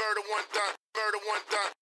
murder one time. murder one time.